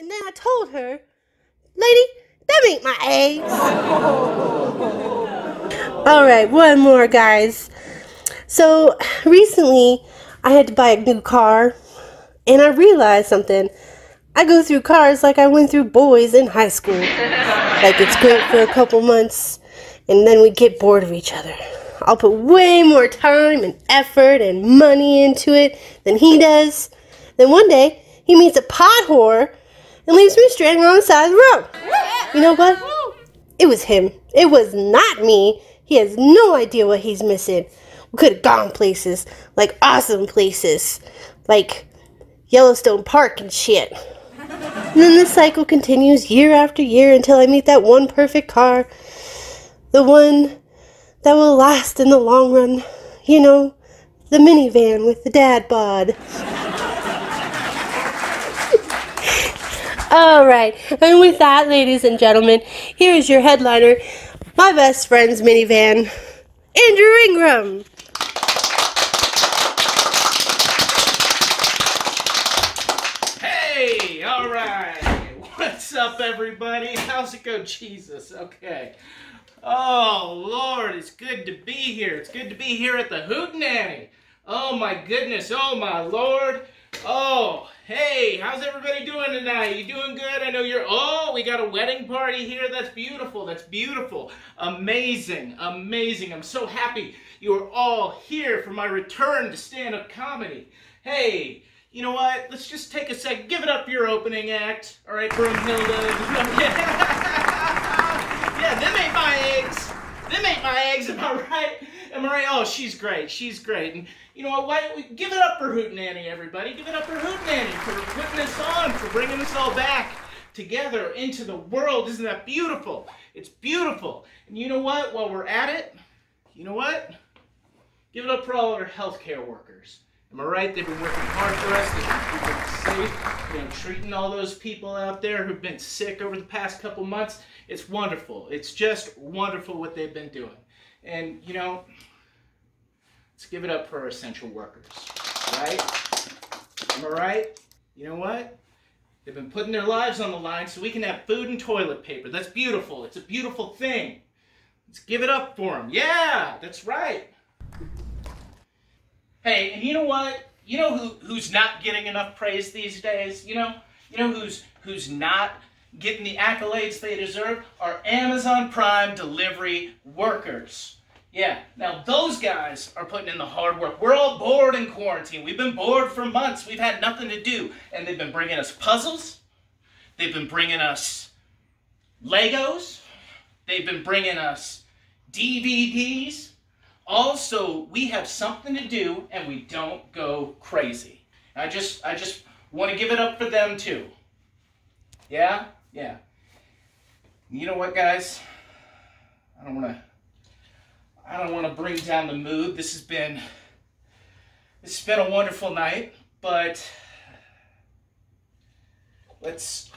And then I told her, Lady, that ain't my eggs. All right, one more, guys. So recently, I had to buy a new car, and I realized something. I go through cars like I went through boys in high school. Like it's great for a couple months, and then we get bored of each other. I'll put way more time and effort and money into it than he does. Then one day, he meets a pot whore and leaves me stranded on the side of the road. You know what? It was him. It was not me. He has no idea what he's missing. We could have gone places, like awesome places, like Yellowstone Park and shit. And then the cycle continues year after year until I meet that one perfect car. The one that will last in the long run. You know, the minivan with the dad bod. All right, and with that, ladies and gentlemen, here is your headliner, my best friend's minivan, Andrew Ingram. Hey, all right. What's up, everybody? How's it go, Jesus? Okay. Oh, Lord, it's good to be here. It's good to be here at the Hootenanny. Oh, my goodness. Oh, my Lord. Oh, hey, how's everybody doing tonight? You doing good? I know you're, oh, we got a wedding party here. That's beautiful. That's beautiful. Amazing. Amazing. I'm so happy you are all here for my return to stand-up comedy. Hey, you know what? Let's just take a sec. Give it up for your opening act. All right, Broomhilda. Yeah, them ain't my eggs. Them ain't my eggs, am I right? Am I right? Oh, she's great. She's great. And you know what? Why don't we give it up for Hootenanny, everybody? Give it up for Hootenanny for putting this on, for bringing us all back together into the world. Isn't that beautiful? It's beautiful. And you know what? While we're at it, you know what? Give it up for all of our healthcare workers. Am I right? They've been working hard for us. They've been safe, you know, treating all those people out there who've been sick over the past couple months. It's wonderful. It's just wonderful what they've been doing. And, you know, let's give it up for our essential workers, right? Am I right? You know what? They've been putting their lives on the line so we can have food and toilet paper. That's beautiful. It's a beautiful thing. Let's give it up for them. Yeah, that's right. Hey, and you know what? You know who who's not getting enough praise these days? You know, you know who's who's not getting the accolades they deserve are Amazon Prime delivery workers. Yeah, now those guys are putting in the hard work. We're all bored in quarantine. We've been bored for months. We've had nothing to do. And they've been bringing us puzzles. They've been bringing us Legos. They've been bringing us DVDs. Also, we have something to do and we don't go crazy. I just I just want to give it up for them too. Yeah? Yeah. You know what, guys? I don't want to. I don't want to bring down the mood. This has been. This has been a wonderful night, but let's.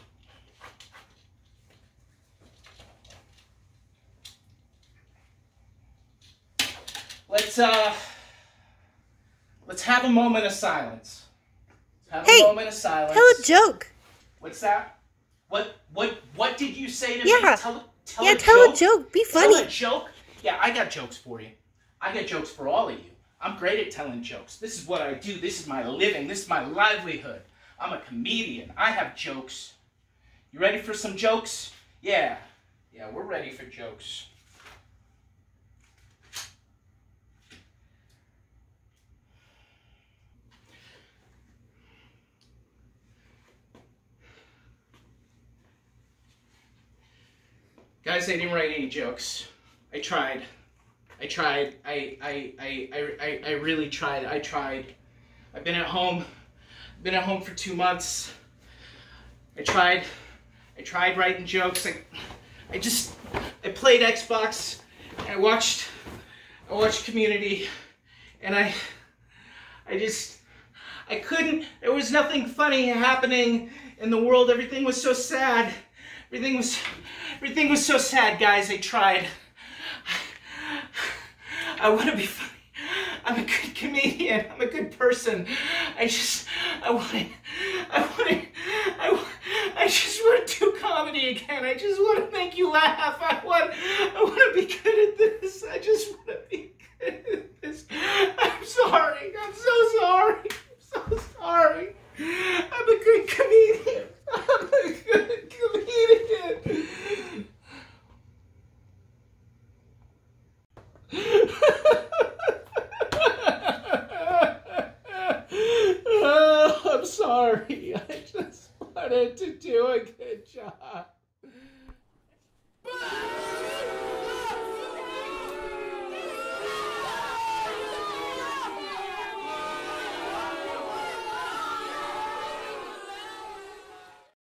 Let's uh. Let's have a moment of silence. Let's have Hey, a moment of silence. Tell a joke. What's that? What what what did you say to Yeah. me? Tell, tell yeah, a tell joke. a joke. Be Tell funny. a joke? Yeah, I got jokes for you. I got jokes for all of you. I'm great at telling jokes. This is what I do. This is my living. This is my livelihood. I'm a comedian. I have jokes. You ready for some jokes? Yeah. Yeah, we're ready for jokes. Guys, I didn't write any jokes. I tried. I tried. I I I I I, really tried. I tried. I've been at home. I've Been at home for two months. I tried. I tried writing jokes. I I just I played Xbox. I watched I watched Community, and I I just I couldn't. There was nothing funny happening in the world. Everything was so sad. Everything was Everything was so sad, guys. I tried. I, want to be funny. I'm a good comedian. I'm a good person. I just, I want to, I want to, I, I just want to do comedy again. I just want to make you laugh. I want, I want to be good. wanted to do